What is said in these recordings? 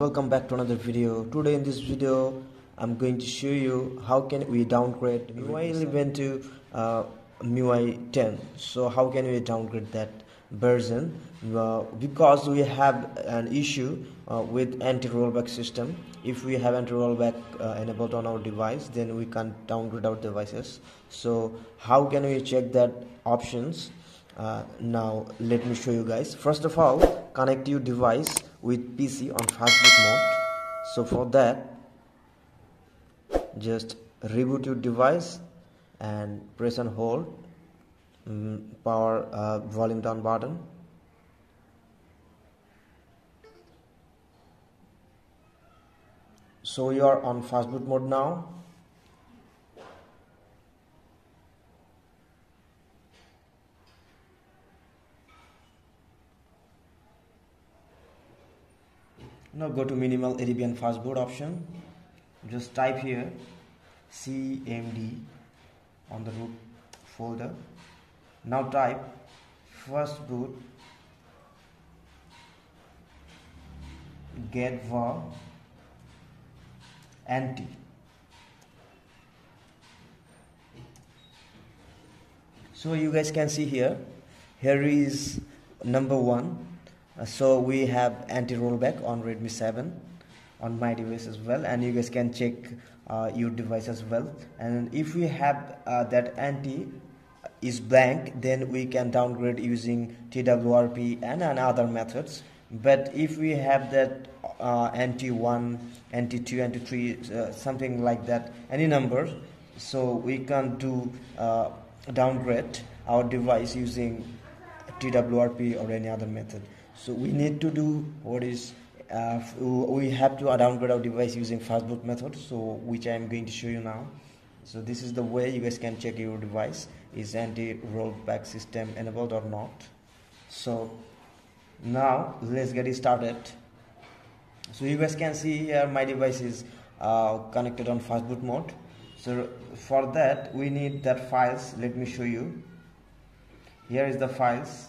welcome back to another video. Today in this video i'm going to show you how can we downgrade MIUI 11 to uh, MIUI 10 so how can we downgrade that version? Because we have an issue uh, with anti-rollback system. If we have anti-rollback uh, enabled on our device then we can downgrade our devices. So how can we check that options uh, now let me show you guys. First of all connect your device with PC on fastboot mode. So for that just reboot your device and press and hold um, power uh, volume down button. So you are on fastboot mode now now go to minimal ADB and fastboot option. Just type here cmd on the root folder. Now type fastboot get var anti so you guys can see here here is number one so we have anti-rollback on redmi 7 on my device as well and you guys can check uh, your device as well. And if we have uh, that anti is blank then we can downgrade using twrp and, and other methods. But if we have that uh, anti 1 anti 2 anti 3 uh, something like that any number so we can do uh, downgrade our device using twrp or any other method so we need to do what is uh, we have to downgrade our device using fastboot method so which I am going to show you now. So this is the way you guys can check your device is anti-rollback system enabled or not. So now let's get it started. So you guys can see here my device is uh, connected on fastboot mode. So for that we need that files. Let me show you. Here is the files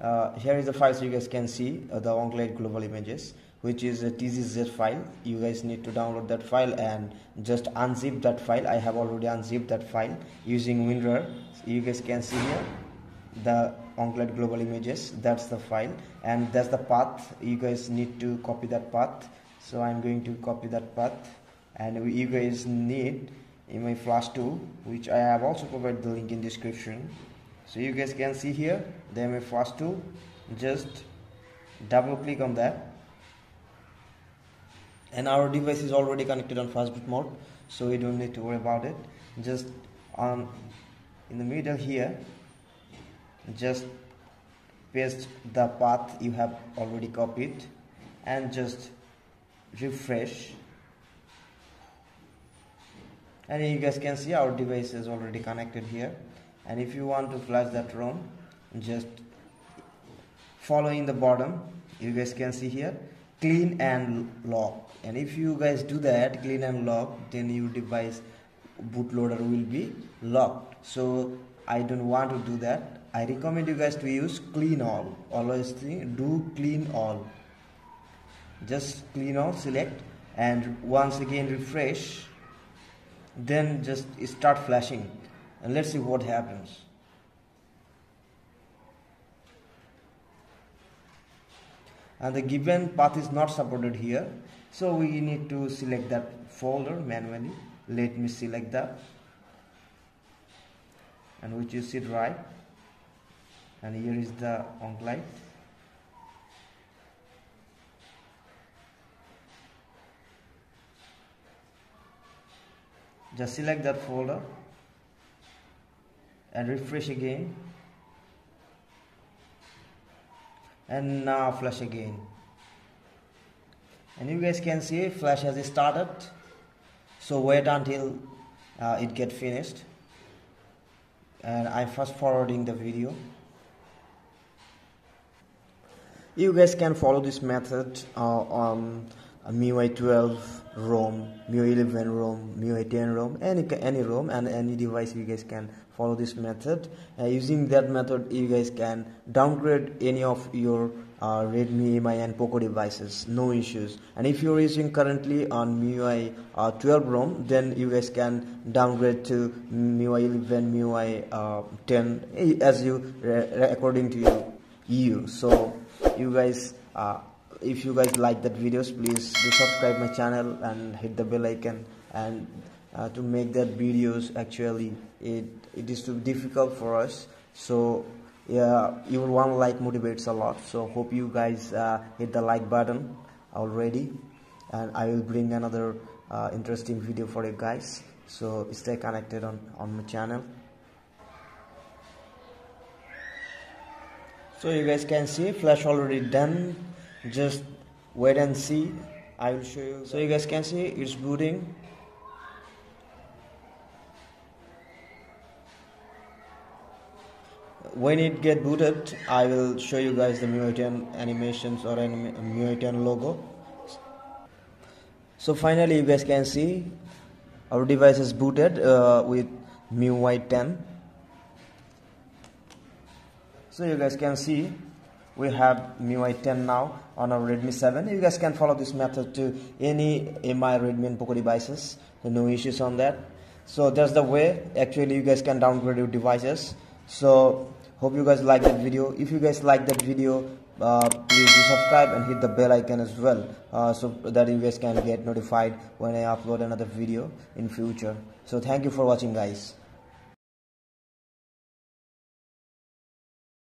uh, here is the file so you guys can see uh, the onclite global images which is a tgz file. You guys need to download that file and just unzip that file. I have already unzipped that file using winrar so you guys can see here the onclite global images that's the file. And that's the path. You guys need to copy that path. So i'm going to copy that path. And you guys need in Mi Flash tool which i have also provided the link in description so you guys can see here the MF fast tool. Just double click on that. And our device is already connected on fastboot mode so we don't need to worry about it. Just on in the middle here just paste the path you have already copied and just refresh. And you guys can see our device is already connected here and if you want to flash that ROM just following the bottom. You guys can see here clean and lock. And if you guys do that clean and lock then your device bootloader will be locked. So I don't want to do that. I recommend you guys to use clean all. Always do clean all. Just clean all select and once again refresh then just start flashing and let's see what happens. And the given path is not supported here. So we need to select that folder manually. Let me select that. And which is it right. And here is the onclite just select that folder and refresh again. And now flash again. And you guys can see flash has started. So wait until uh, it get finished. And I'm fast forwarding the video. You guys can follow this method uh, on a MIUI 12 ROM, MIUI 11 ROM, MIUI 10 ROM, any any ROM and any device you guys can follow this method. Uh, using that method, you guys can downgrade any of your uh, Redmi, Mi and Poco devices, no issues. And if you're using currently on MIUI uh, 12 ROM, then you guys can downgrade to MIUI 11, MIUI uh, 10 eh, as you according to you. you. So you guys uh, if you guys like that videos please do subscribe my channel and hit the bell icon and uh, to make that videos actually it it is too difficult for us. So yeah your one like motivates a lot. So hope you guys uh, hit the like button already. And i will bring another uh, interesting video for you guys. So stay connected on on my channel. So you guys can see flash already done just wait and see. I will show you so you guys can see it's booting when it get booted I will show you guys the 10 animations or anim 10 logo. So finally you guys can see our device is booted uh, with MIUI 10 so you guys can see we have MIUI 10 now on our Redmi 7 you guys can follow this method to any MI Redmi and Poco devices. So no issues on that. So that's the way. Actually you guys can downgrade your devices. So hope you guys like that video. If you guys like that video uh, please do subscribe and hit the bell icon as well uh, so that you guys can get notified when I upload another video in future. So thank you for watching guys